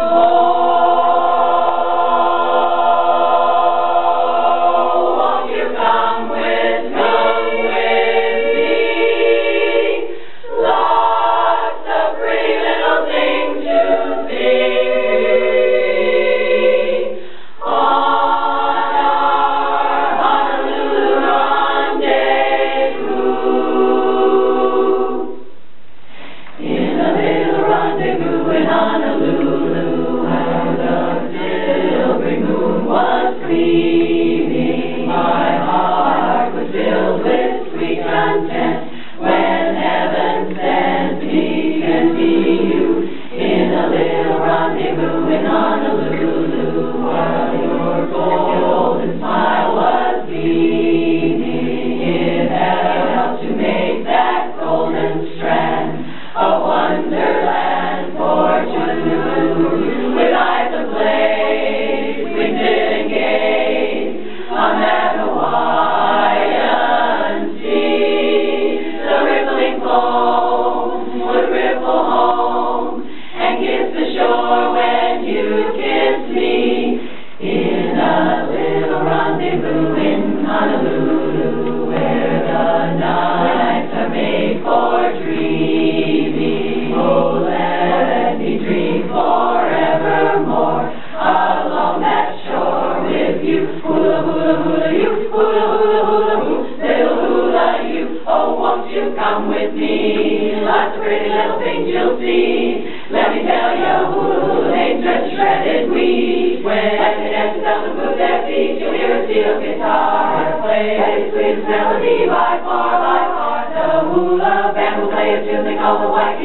won't rendezvous in hula, hula, hula, hula, hula, you. Oh, won't you come with me? Lots of pretty little things you'll see. Let me tell you, hula, hula, just shredded wheat. When the dancers and move their feet, you'll hear a steel guitar play a sweet melody by far, by far. The hula band will play a tune they call the white